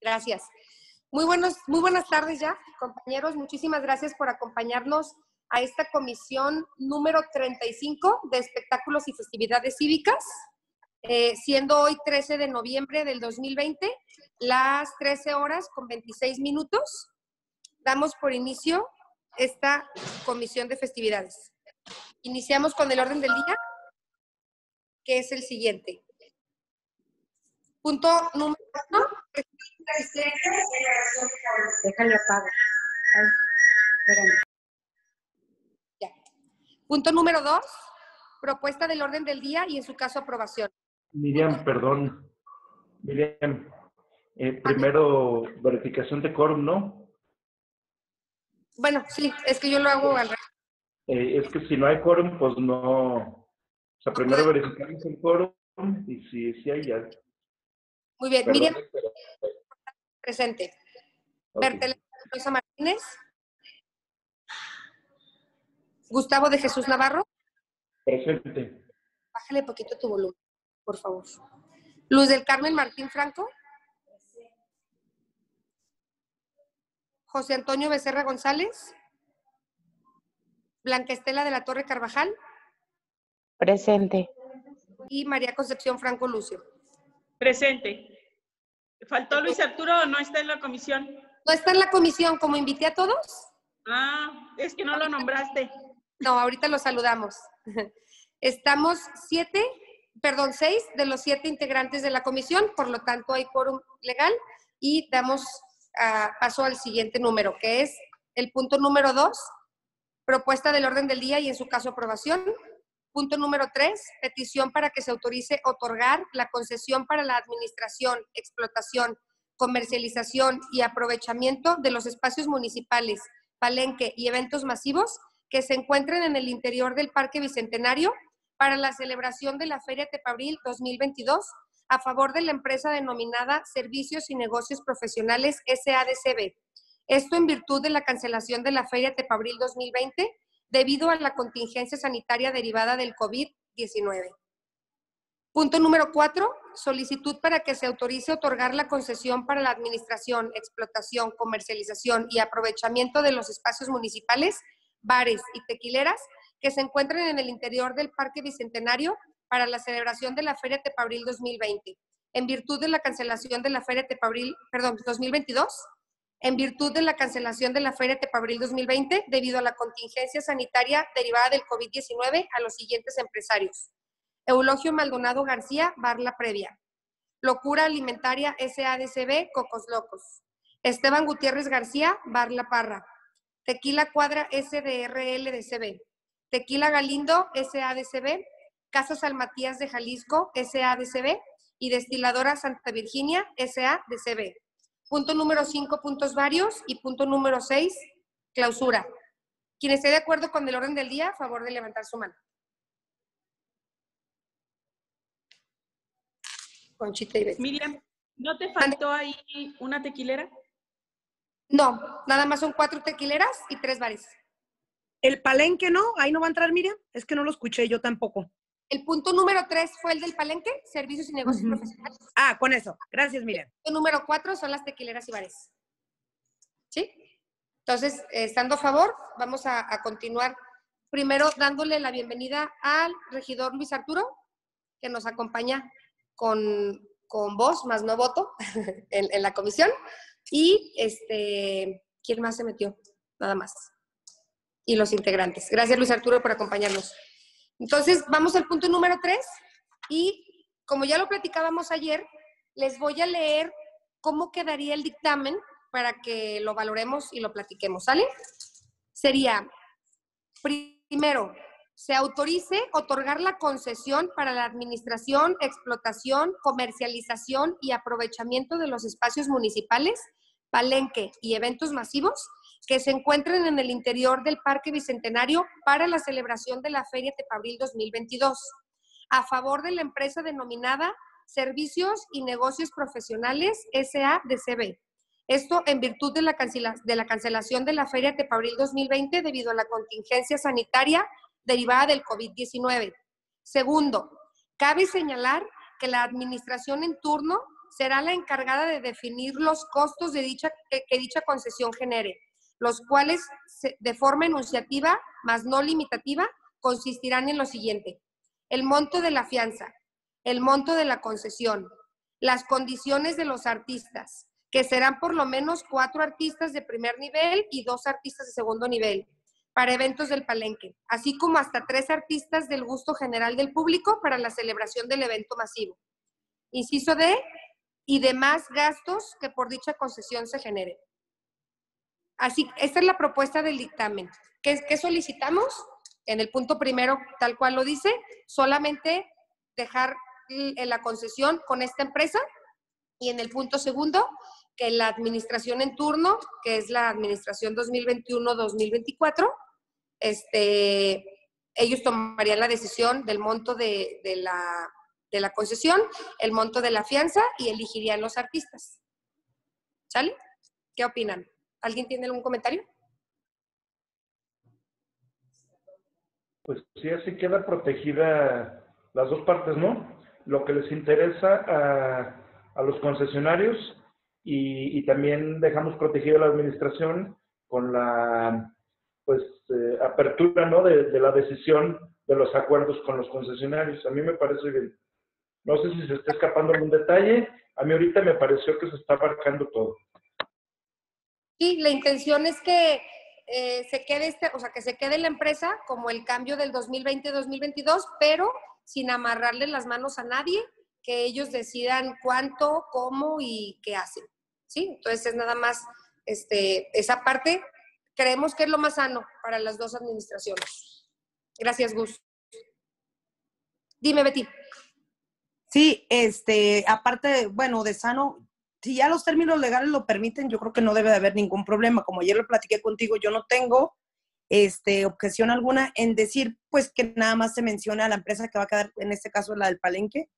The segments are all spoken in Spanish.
Gracias. Muy, buenos, muy buenas tardes ya, compañeros. Muchísimas gracias por acompañarnos a esta comisión número 35 de espectáculos y festividades cívicas, eh, siendo hoy 13 de noviembre del 2020, las 13 horas con 26 minutos. Damos por inicio esta comisión de festividades. Iniciamos con el orden del día, que es el siguiente. Punto número uno. Déjale apago. Ya. Punto número dos. Propuesta del orden del día y en su caso aprobación. Miriam, perdón. Miriam, eh, primero verificación de quórum, ¿no? Bueno, sí, es que yo lo hago al eh, es que si no hay quórum, pues no. O sea, primero verificamos el quórum y si, si hay ya. Muy bien, Miriam, presente. Okay. Rosa Martínez. Gustavo de Jesús Navarro. Presente. Bájale poquito tu volumen, por favor. Luz del Carmen Martín Franco. José Antonio Becerra González. Blanca Estela de la Torre Carvajal. Presente. Y María Concepción Franco Lucio. Presente. ¿Faltó Luis Arturo o no está en la comisión? No está en la comisión, como invité a todos. Ah, es que no lo nombraste. No, ahorita lo saludamos. Estamos siete, perdón, seis de los siete integrantes de la comisión, por lo tanto hay quórum legal y damos uh, paso al siguiente número, que es el punto número dos, propuesta del orden del día y en su caso aprobación. Punto número tres, petición para que se autorice otorgar la concesión para la administración, explotación, comercialización y aprovechamiento de los espacios municipales, palenque y eventos masivos que se encuentren en el interior del Parque Bicentenario para la celebración de la Feria Tepabril 2022 a favor de la empresa denominada Servicios y Negocios Profesionales SADCB. Esto en virtud de la cancelación de la Feria Tepabril 2020 debido a la contingencia sanitaria derivada del COVID-19. Punto número cuatro, solicitud para que se autorice otorgar la concesión para la administración, explotación, comercialización y aprovechamiento de los espacios municipales, bares y tequileras que se encuentren en el interior del Parque Bicentenario para la celebración de la Feria Tepabril 2020, en virtud de la cancelación de la Feria Tepabril, perdón, 2022, en virtud de la cancelación de la Feria Tepabril 2020 debido a la contingencia sanitaria derivada del COVID-19 a los siguientes empresarios. Eulogio Maldonado García, Bar La Previa. Locura Alimentaria SADCB, Cocos Locos. Esteban Gutiérrez García, Bar La Parra. Tequila Cuadra SDRL de CB. Tequila Galindo SADCB. Casa San Matías de Jalisco SADCB. Y Destiladora Santa Virginia SADCB. Punto número 5, puntos varios. Y punto número 6, clausura. Quien esté de acuerdo con el orden del día, a favor de levantar su mano. Conchita y Betty. Miriam, ¿no te faltó ahí una tequilera? No, nada más son cuatro tequileras y tres bares. El palenque, ¿no? Ahí no va a entrar Miriam. Es que no lo escuché yo tampoco. El punto número tres fue el del palenque, servicios y negocios uh -huh. profesionales. Ah, con eso. Gracias, Miriam. El punto número cuatro son las tequileras y bares. ¿Sí? Entonces, eh, estando a favor, vamos a, a, continuar primero dándole la bienvenida al regidor Luis Arturo, que nos acompaña con, con voz, más no voto, en, en la comisión. Y, este, ¿quién más se metió? Nada más. Y los integrantes. Gracias, Luis Arturo, por acompañarnos. Entonces, vamos al punto número tres y como ya lo platicábamos ayer, les voy a leer cómo quedaría el dictamen para que lo valoremos y lo platiquemos, ¿sale? Sería, primero, se autorice otorgar la concesión para la administración, explotación, comercialización y aprovechamiento de los espacios municipales, palenque y eventos masivos que se encuentren en el interior del Parque Bicentenario para la celebración de la Feria Tepabril 2022, a favor de la empresa denominada Servicios y Negocios Profesionales SADCB. Esto en virtud de la, de la cancelación de la Feria Tepabril 2020 debido a la contingencia sanitaria derivada del COVID-19. Segundo, cabe señalar que la administración en turno será la encargada de definir los costos de dicha, que, que dicha concesión genere, los cuales de forma enunciativa, más no limitativa, consistirán en lo siguiente. El monto de la fianza, el monto de la concesión, las condiciones de los artistas, que serán por lo menos cuatro artistas de primer nivel y dos artistas de segundo nivel para eventos del palenque, así como hasta tres artistas del gusto general del público para la celebración del evento masivo. Inciso D, y demás gastos que por dicha concesión se generen. Así, esta es la propuesta del dictamen. ¿Qué, solicitamos? En el punto primero, tal cual lo dice, solamente dejar la concesión con esta empresa y en el punto segundo, que la administración en turno, que es la administración 2021-2024, este, ellos tomarían la decisión del monto de, de la, de la concesión, el monto de la fianza y elegirían los artistas. ¿Sale? ¿Qué opinan? ¿Alguien tiene algún comentario? Pues sí, así queda protegida las dos partes, ¿no? Lo que les interesa a, los concesionarios y, y también dejamos protegida la administración con la pues eh, apertura, ¿no? De, de la decisión de los acuerdos con los concesionarios. A mí me parece bien. No sé si se está escapando algún detalle. A mí ahorita me pareció que se está abarcando todo. Sí, la intención es que eh, se quede este, o sea, que se quede la empresa como el cambio del 2020-2022, pero sin amarrarle las manos a nadie, que ellos decidan cuánto, cómo y qué hacen. ¿Sí? Entonces es nada más este, esa parte. Creemos que es lo más sano para las dos administraciones. Gracias, Gus. Dime, Betty. Sí, este, aparte, bueno, de sano, si ya los términos legales lo permiten, yo creo que no debe de haber ningún problema. Como ayer lo platiqué contigo, yo no tengo este, objeción alguna en decir, pues, que nada más se menciona a la empresa que va a quedar, en este caso, la del Palenque.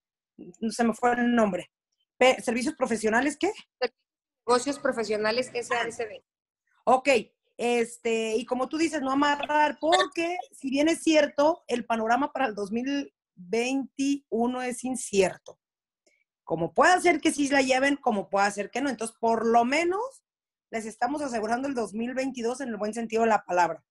Se me fue el nombre. ¿Servicios profesionales qué? Negocios profesionales SASB. Ok, este, y como tú dices, no amarrar, porque si bien es cierto, el panorama para el 2021 es incierto. Como puede ser que sí la lleven, como puede ser que no. Entonces, por lo menos les estamos asegurando el 2022 en el buen sentido de la palabra.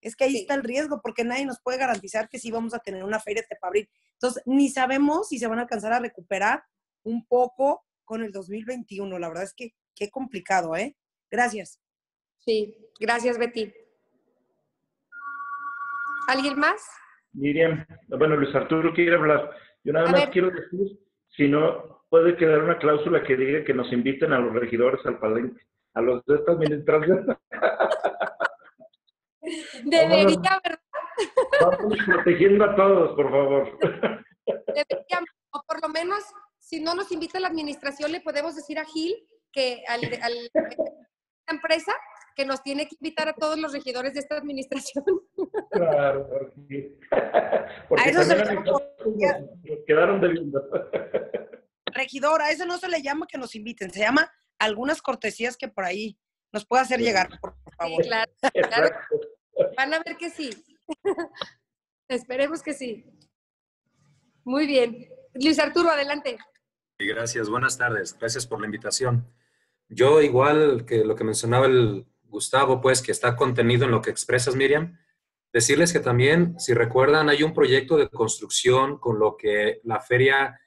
Es que ahí Sí. está el riesgo, porque nadie nos puede garantizar que sí vamos a tener una feria de abril. Entonces, ni sabemos si se van a alcanzar a recuperar un poco con el 2021. La verdad es que qué complicado, ¿eh? Gracias. Sí, gracias, Betty. ¿Alguien más? Miriam, bueno, Luis Arturo quiere hablar. Yo nada A más ver. quiero decir, si no, puede quedar una cláusula que diga que nos inviten a los regidores al palenque, a los de esta administración. Debería, ¿verdad? Vamos protegiendo a todos, por favor. Debería, o por lo menos, si no nos invita la administración, le podemos decir a Gil que al, al- a la empresa que nos tiene que invitar a todos los regidores de esta administración. Claro, porque, porque A eso se le a nosotros nos, nos quedaron debiendo. Regidora, a eso no se le llama que nos inviten, se llama algunas cortesías que por ahí nos puede hacer llegar, por Sí, favor. claro, Exacto. van a ver que sí. Esperemos que sí. Muy bien. Luis Arturo, adelante. Y gracias, buenas tardes. Gracias por la invitación. Yo, igual que lo que mencionaba el Gustavo, pues que está contenido en lo que expresas, Miriam, decirles que también, si recuerdan, hay un proyecto de construcción con lo que la feria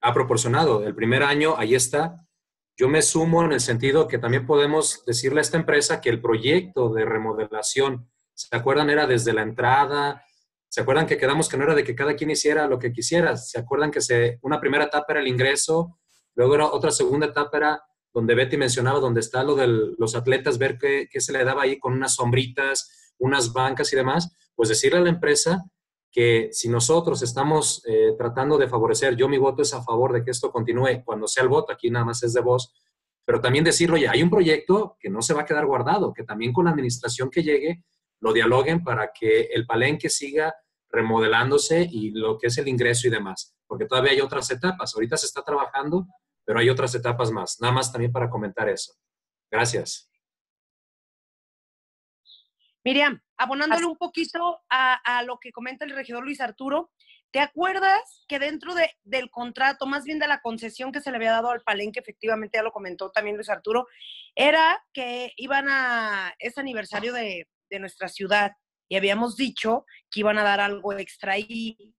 ha proporcionado. El primer año, ahí está. Yo me sumo en el sentido que también podemos decirle a esta empresa que el proyecto de remodelación, ¿se acuerdan? Era desde la entrada, ¿Se acuerdan que quedamos que no era de que cada quien hiciera lo que quisiera? ¿Se acuerdan que se, una primera etapa era el ingreso, luego era otra segunda etapa era donde Betty mencionaba, donde está lo de los atletas, ver qué, se le daba ahí con unas sombritas, unas bancas y demás? Pues decirle a la empresa que si nosotros estamos eh, tratando de favorecer, yo mi voto es a favor de que esto continúe cuando sea el voto, aquí nada más es de voz, pero también decirlo, oye, hay un proyecto que no se va a quedar guardado, que también con la administración que llegue lo dialoguen para que el palenque siga remodelándose y lo que es el ingreso y demás, porque todavía hay otras etapas. Ahorita se está trabajando, pero hay otras etapas más. Nada más también para comentar eso. Gracias. Miriam, abonándole un poquito a, a lo que comenta el regidor Luis Arturo, ¿Te acuerdas que dentro de, del contrato, más bien de la concesión que se le había dado al Palenque, efectivamente ya lo comentó también Luis Arturo, era que iban a, es aniversario de, de nuestra ciudad y habíamos dicho que iban a dar algo extra ahí.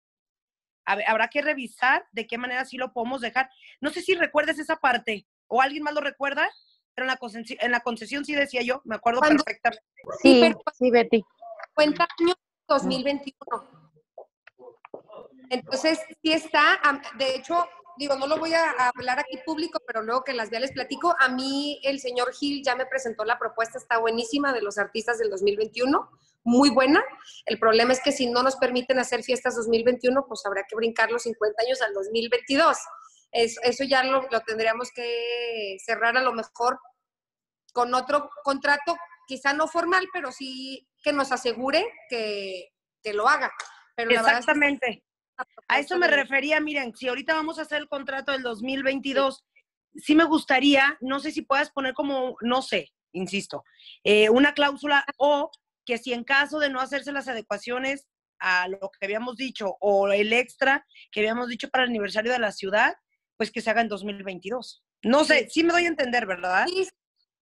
Hab- Habrá que revisar de qué manera sí lo podemos dejar. No sé si recuerdas esa parte o alguien más lo recuerda, pero en la concesión, en la concesión sí decía yo, me acuerdo Cuando- perfectamente. Sí, pero- sí, Betty. cuenta año 2021. Entonces, sí está, de hecho, digo, no lo voy a a hablar aquí público, pero luego que las vea les platico. A mí el señor Gil ya me presentó la propuesta, está buenísima, de los artistas del 2021, muy buena. El problema es que si no nos permiten hacer fiestas 2021, pues habrá que brincar los 50 años al 2022. Es- eso ya lo, lo tendríamos que cerrar a lo mejor con otro contrato, quizá no formal, pero sí que nos asegure que, que lo haga. Pero la verdad es que Exactamente. A eso me refería, miren, si ahorita vamos a hacer el contrato del 2022, sí me gustaría, no sé si puedas poner como, no sé, insisto, eh, una cláusula o que si en caso de no hacerse las adecuaciones a lo que habíamos dicho o el extra que habíamos dicho para el aniversario de la ciudad, pues que se haga en 2022. No sé, sí me doy a entender, ¿verdad? Sí,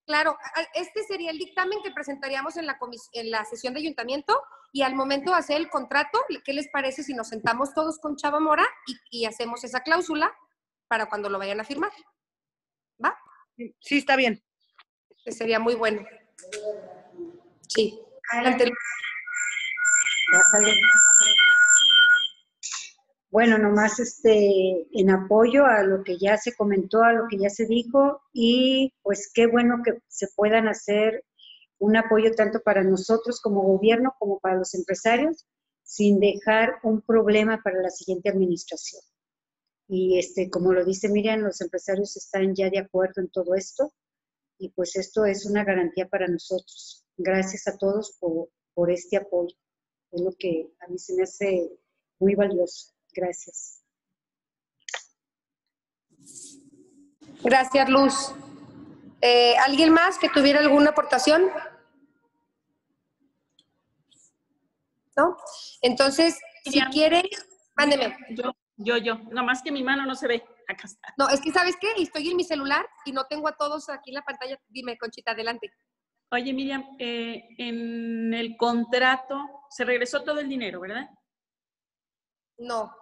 claro. Este sería el dictamen que presentaríamos en la, en la sesión de ayuntamiento y al momento de hacer el contrato, ¿qué les parece si nos sentamos todos con Chava Mora y, y hacemos esa cláusula para cuando lo vayan a firmar? ¿Va? Sí, está bien. Que sería muy bueno. Sí. Adelante. Bájale. Bueno, nomás este, en apoyo a lo que ya se comentó, a lo que ya se dijo, y pues qué bueno que se puedan hacer un apoyo tanto para nosotros como gobierno como para los empresarios, sin dejar un problema para la siguiente administración. Y este, como lo dice Miriam, los empresarios están ya de acuerdo en todo esto, y pues esto es una garantía para nosotros. Gracias a todos por, por este apoyo. Es lo que a mí se me hace muy valioso. Gracias. Gracias, Luz. Eh, ¿Alguien más que tuviera alguna aportación? ¿No? Entonces, si quiere, mándeme. Yo, yo, yo. Nomás que mi mano no se ve. Acá está. No, es que ¿sabes qué? Estoy en mi celular y no tengo a todos aquí en la pantalla. Dime, Conchita, adelante. Oye, Miriam, eh, en el contrato se regresó todo el dinero, ¿verdad? No.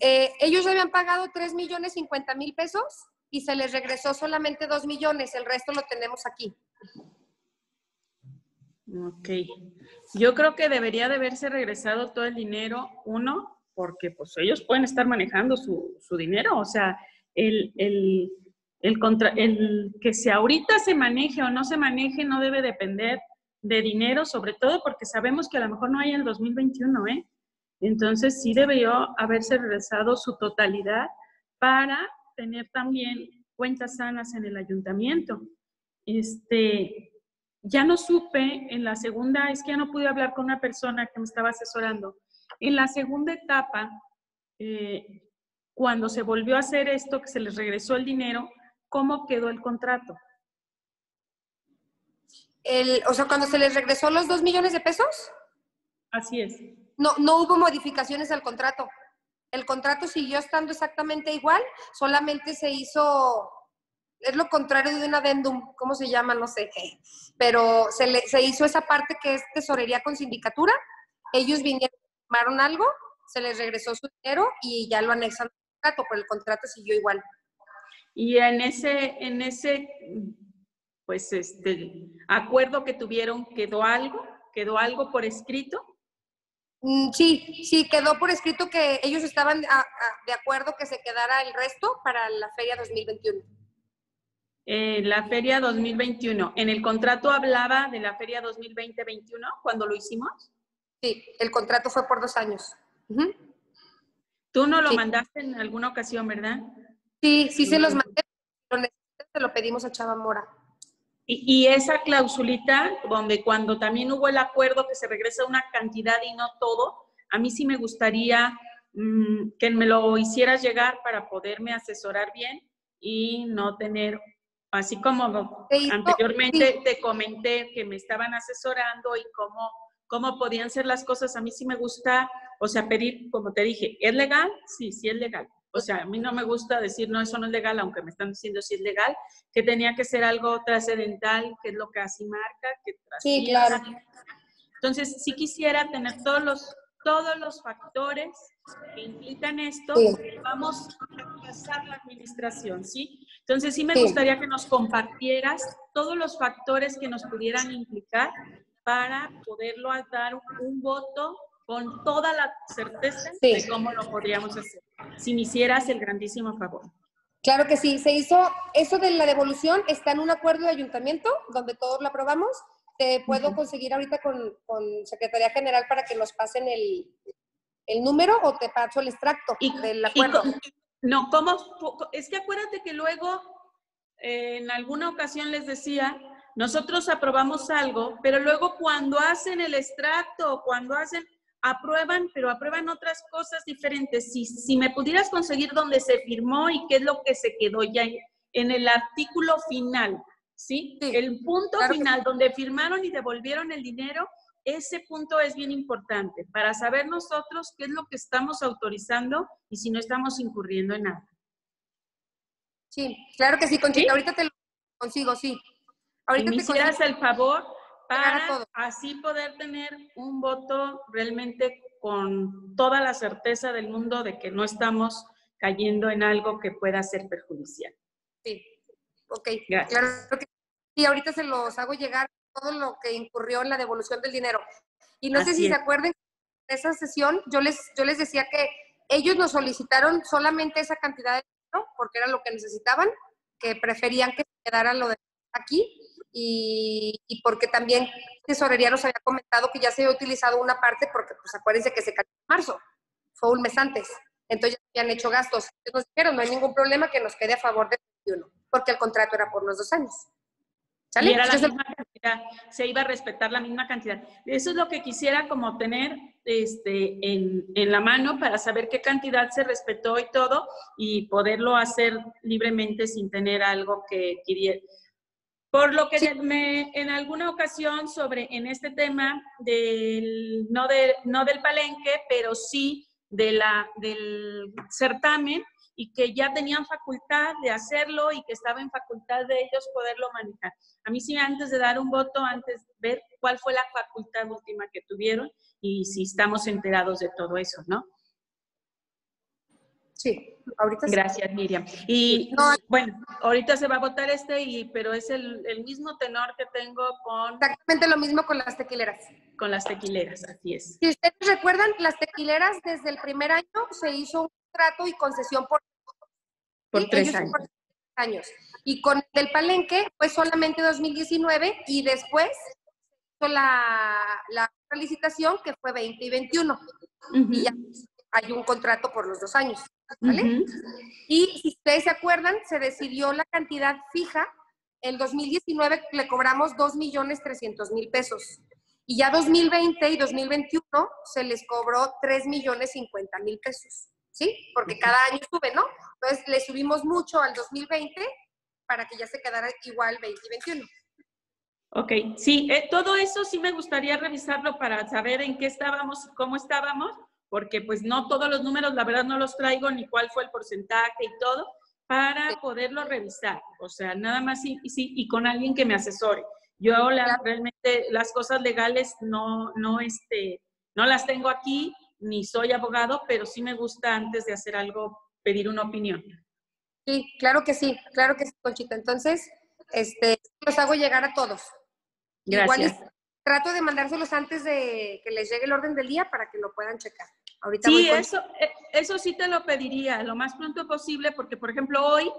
Eh, ellos habían pagado 3 millones 50 mil pesos y se les regresó solamente 2 millones. El resto lo tenemos aquí. Ok. Yo creo que debería de haberse regresado todo el dinero, uno, porque pues ellos pueden estar manejando su, su dinero, o sea, el, el, el, contra, el que si ahorita se maneje o no se maneje no debe depender de dinero, sobre todo porque sabemos que a lo mejor no hay en el 2021, ¿eh? Entonces sí debió haberse regresado su totalidad para tener también cuentas sanas en el ayuntamiento. Este, ya no supe en la segunda, es que ya no pude hablar con una persona que me estaba asesorando. En la segunda etapa, eh, cuando se volvió a hacer esto, que se les regresó el dinero, ¿cómo quedó el contrato? El, o sea, cuando se les regresó los 2 millones de pesos, Así es. no, no hubo modificaciones al contrato. El contrato siguió estando exactamente igual, solamente se hizo, es lo contrario de un adendum, ¿cómo se llama? No sé, pero se, le, se hizo esa parte que es tesorería con sindicatura, ellos vinieron, firmaron algo, se les regresó su dinero y ya lo anexan al contrato, pero el contrato siguió igual. Y en ese, en ese, pues, este, acuerdo que tuvieron, ¿quedó algo? ¿Quedó algo por escrito? Mm, Sí, sí, quedó por escrito que ellos estaban a- a- de acuerdo que se quedara el resto para la feria 2021. Eh, la feria 2021. ¿En el contrato hablaba de la feria 2020-21 cuando lo hicimos? Sí, el contrato fue por dos años. Tú no lo Sí. mandaste en alguna ocasión, ¿verdad? Sí, sí se los mandé. Lo necesitas, se lo pedimos a Chava Mora. Y, y esa clausulita, donde cuando también hubo el acuerdo que se regresa una cantidad y no todo, a mí sí me gustaría mm, que me lo hicieras llegar para poderme asesorar bien y no tener, así como hizo- anteriormente te comenté que me estaban asesorando y cómo, cómo podían ser las cosas, a mí sí me gusta o sea, pedir, como te dije, ¿es legal? Sí, sí es legal. O sea, a mí no me gusta decir, no, eso no es legal, aunque me están diciendo si es legal, que tenía que ser algo trascendental, que es lo que así marca, que Sí, claro. Entonces, sí quisiera tener todos los, todos los factores que implican esto, Sí. vamos a pasar la administración, ¿sí? Entonces, sí me Sí. gustaría que nos compartieras todos los factores que nos pudieran implicar para poderlo dar un voto con toda la certeza Sí. de cómo lo podríamos hacer. Si me hicieras el grandísimo favor. Claro que sí, se hizo, eso de la devolución está en un acuerdo de ayuntamiento donde todos lo aprobamos. Te puedo Ujú. conseguir ahorita con, con Secretaría General para que nos pasen el, el número o te paso el extracto Y- del y acuerdo. co- no, ¿cómo? Es que acuérdate que luego, eh, en alguna ocasión les decía, nosotros aprobamos algo, pero luego cuando hacen el extracto o cuando hacen, aprueban, pero aprueban otras cosas diferentes. Si, si me pudieras conseguir dónde se firmó y qué es lo que se quedó ya en, en el artículo final, ¿sí? Sí, el punto claro final donde firmaron y devolvieron el dinero, ese punto es bien importante para saber nosotros qué es lo que estamos autorizando y si no estamos incurriendo en nada. Sí, claro que sí, Conchita. ¿Sí? Ahorita te lo consigo, sí. Y Ahorita me te hicieras consigo. el favor para todo. así poder tener un voto realmente con toda la certeza del mundo de que no estamos cayendo en algo que pueda ser perjudicial. Sí, ok. Gracias. Claro que sí, ahorita se los hago llegar todo lo que incurrió en la devolución del dinero. Y no sé Así si es. se acuerdan de esa sesión, yo les, yo les decía que ellos nos solicitaron solamente esa cantidad de dinero porque era lo que necesitaban, que preferían que se quedara lo de aquí y, y porque también Tesorería nos había comentado que ya se había utilizado una parte porque, pues acuérdense que se cayó en marzo, fue un mes antes. Entonces ya habían hecho gastos. Entonces nos dijeron, no hay ningún problema que nos quede a favor del 21, porque el contrato era por los dos años. ¿Sale? Y era la misma cantidad, se iba a respetar la misma cantidad. Eso es lo que quisiera como tener este, en, en la mano para saber qué cantidad se respetó y todo y poderlo hacer libremente sin tener algo que quería. Por lo que me, en alguna ocasión sobre, en este tema del, no, de, no del palenque, pero sí de la, del certamen, y que ya tenían facultad de hacerlo y que estaba en facultad de ellos poderlo manejar. A mí sí, antes de dar un voto, antes ver cuál fue la facultad última que tuvieron y si estamos enterados de todo eso, ¿no? Sí, ahorita sí. Gracias, Miriam. Y No, bueno, ahorita se va a votar este, y, pero es el, el mismo tenor que tengo con, exactamente lo mismo con las tequileras. con las tequileras, así es. Si ustedes recuerdan, las tequileras desde el primer año se hizo un trato y concesión por, Por tres años. por tres años. Y con el palenque fue solamente 2019 y después hizo la, la licitación que fue 20 y 21. Y ya hay un contrato por los dos años. Y si ustedes se acuerdan, se decidió la cantidad fija. En 2019 le cobramos 2.300.000 pesos. Y ya 2020 y 2021 se les cobró 3.050.000 pesos. ¿Sí? Porque cada año sube, ¿no? Entonces le subimos mucho al 2020 para que ya se quedara igual 20 y 21. Ok, sí, eh, todo eso sí me gustaría revisarlo para saber en qué estábamos cómo estábamos, porque pues no todos los números, la verdad no los traigo ni cuál fue el porcentaje y todo, para poderlo revisar. O sea, nada más sí, y sí, y con alguien que me asesore. Yo la- realmente las cosas legales no, no, este, no las tengo aquí, ni soy abogado, pero sí me gusta antes de hacer algo pedir una opinión. Sí, claro que sí, claro que sí, Conchita. Entonces, este, los hago llegar a todos. Igual y Gracias. trato de mandárselos antes de que les llegue el orden del día para que lo puedan checar. Ahorita Sí, con- eso, eh, eso sí te lo pediría lo más pronto posible, porque por ejemplo hoy,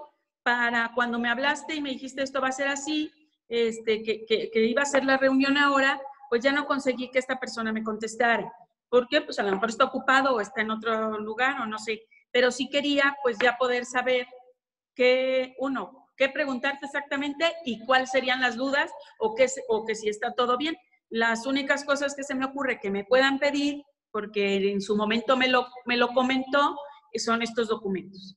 para cuando me hablaste y me dijiste esto va a ser así, este, que, que, que iba a ser la reunión ahora, pues ya no conseguí que esta persona me contestara. ¿Por qué? Pues a lo mejor está ocupado o está en otro lugar o no sé. Pero sí quería pues ya poder saber qué, uno, qué preguntarte exactamente y cuáles serían las dudas o que, o que si está todo bien. Las únicas cosas que se me ocurre que me puedan pedir, porque en su momento me lo, me lo comentó, son estos documentos.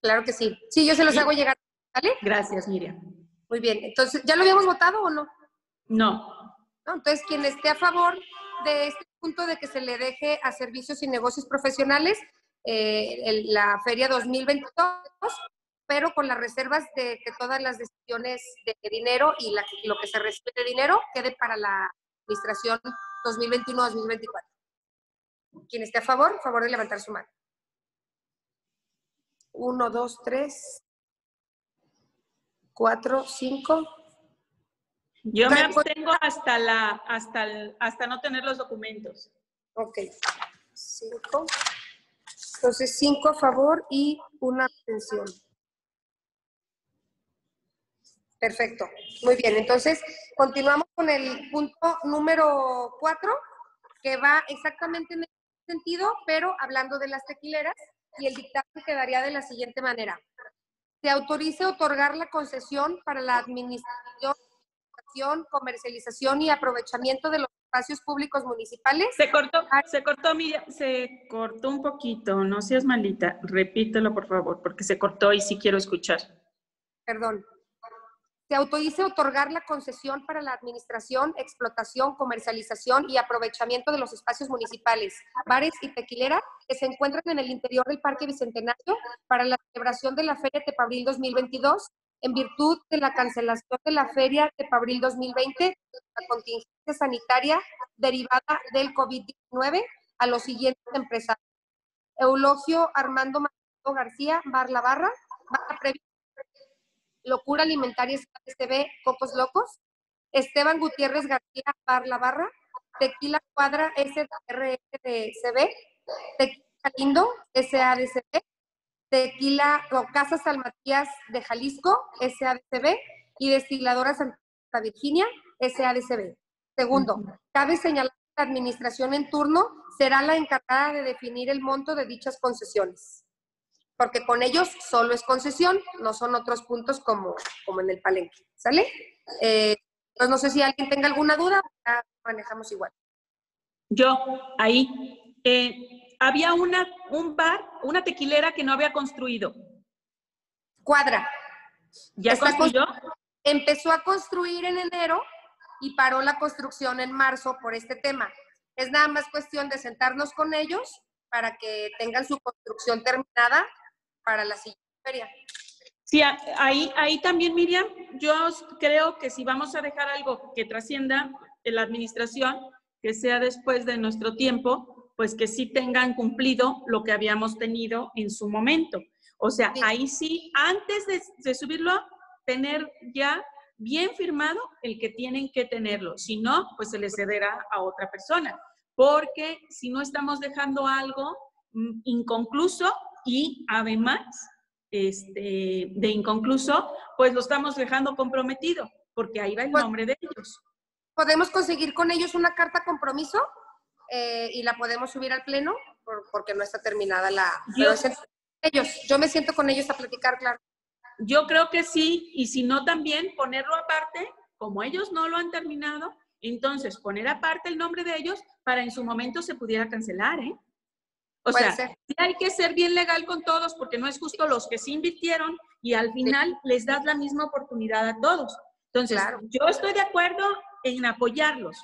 Claro que sí. Sí, yo se los Sí. hago llegar. ¿Sale? Gracias, Miriam. Muy bien. Entonces, ¿ya lo habíamos votado o no? No, ¿No? Entonces, quien esté a favor de este punto de que se le deje a servicios y negocios profesionales eh, el- la feria 2022, pero con las reservas de que todas las decisiones de dinero y la- lo que se recibe de dinero quede para la administración 2021-2024. Quien esté a favor, favor de levantar su mano. Uno, dos, tres, cuatro, cinco. Yo me pues- abstengo hasta, la, hasta, el- hasta no tener los documentos. Ok. Cinco. Entonces, cinco a favor y una abstención. Perfecto. Muy bien. Entonces, continuamos con el punto número cuatro, que va exactamente en el sentido, pero hablando de las tequileras, y el dictamen quedaría de la siguiente manera. Se autorice otorgar la concesión para la administración, comercialización y aprovechamiento de los espacios públicos municipales Se cortó, se cortó, Miriam, se cortó un poquito, no seas malita. Repítelo, por favor, porque se cortó y sí quiero escuchar. perdón, se autorice otorgar la concesión para la administración, explotación, comercialización y aprovechamiento de los espacios municipales, bares y tequileras que se encuentran en el interior del Parque Bicentenario para la celebración de la Feria Tepabril 2022 en virtud de la cancelación de la Feria Tepabril 2020, la contingencia sanitaria derivada del COVID-19 a los siguientes empresarios. Eulogio Armando García, Bar Barra, Locura Alimentaria SB, Cocos Locos, Esteban Gutiérrez García, Bar La Barra, Tequila Cuadra SRSB, Tequila Lindo, SADCB, Tequila o Casa San Matías de Jalisco, SADCB, y Destiladora Santa Virginia, SADCB. Segundo, cabe señalar que la administración en turno será la encargada de definir el monto de dichas concesiones porque con ellos solo es concesión, no son otros puntos como, como en el palenque, ¿sale? Eh, pues no sé si alguien tenga alguna duda, ya manejamos igual. Yo, ahí, eh, había una, un bar, una tequilera que no había construido. Cuadra, ¿Ya construyó? empezó a construir en enero y paró la construcción en marzo por este tema. Es nada más cuestión de sentarnos con ellos para que tengan su construcción terminada para la siguiente feria. Sí, ahí, ahí también, Miriam, yo creo que si vamos a dejar algo que trascienda en la administración, que sea después de nuestro tiempo, pues que sí tengan cumplido lo que habíamos tenido en su momento. O sea, Sí. ahí sí, antes de, de subirlo, tener ya bien firmado el que tienen que tenerlo. Si no, pues se le cederá a otra persona. Porque si no estamos dejando algo mm, inconcluso y además este, de inconcluso, pues lo estamos dejando comprometido, porque ahí va el Pues- nombre de ellos. podemos conseguir con ellos una carta compromiso eh, y la podemos subir al pleno por- porque no está terminada la... Yo- ellos, yo me siento con ellos a platicar, claro. Yo creo que sí, y si no también ponerlo aparte, como ellos no lo han terminado, entonces poner aparte el nombre de ellos para en su momento se pudiera cancelar, ¿eh? O Puede sea, ser. sí hay que ser bien legal con todos porque no es justo los que sí invirtieron y al final les das la misma oportunidad a todos. Entonces, Claro. yo estoy de acuerdo en apoyarlos,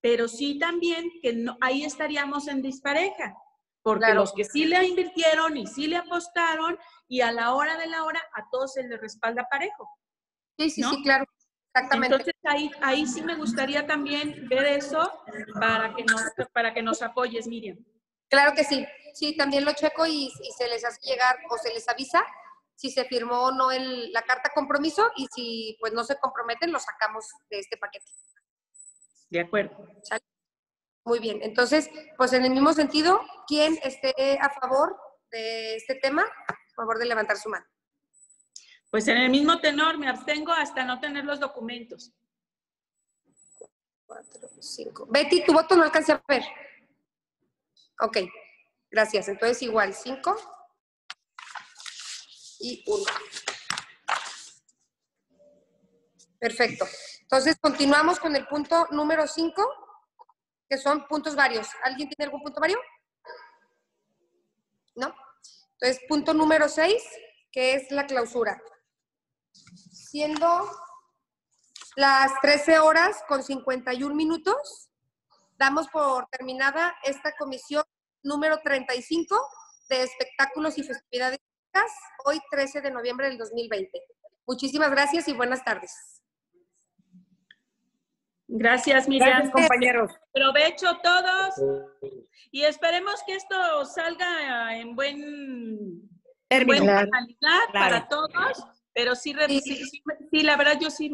pero sí también que no, ahí estaríamos en dispareja, porque Claro. los que sí le invirtieron y sí le apostaron y a la hora de la hora a todos se les respalda parejo. Sí, sí, ¿no? sí, claro. Exactamente. Entonces ahí, ahí sí me gustaría también ver eso para que nos, para que nos apoyes, Miriam. Claro que sí. Sí, también lo checo y, y se les hace llegar o se les avisa si se firmó o no el- la carta compromiso y si pues no se comprometen, lo sacamos de este paquete. De acuerdo. Muy bien. Entonces, pues en el mismo sentido, quien esté a favor de este tema, a favor de levantar su mano. Pues en el mismo tenor me abstengo hasta no tener los documentos. Cuatro, cinco. Betty, tu voto no alcancé a ver. Ok, gracias. Entonces igual, cinco y uno. Perfecto. Entonces continuamos con el punto número cinco, que son puntos varios. ¿Alguien tiene algún punto vario? ¿No? Entonces, punto número seis, que es la clausura. Siendo las 13 horas con 51 minutos. Damos por terminada esta comisión número 35 de espectáculos y festividades hoy 13 de noviembre del 2020. Muchísimas gracias y buenas tardes. Gracias, Miriam. Gracias, compañeros. Provecho todos y esperemos que esto salga en buen buena calidad claro. para todos, pero sí, sí, sí, la verdad yo sí